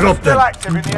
Drop still them. active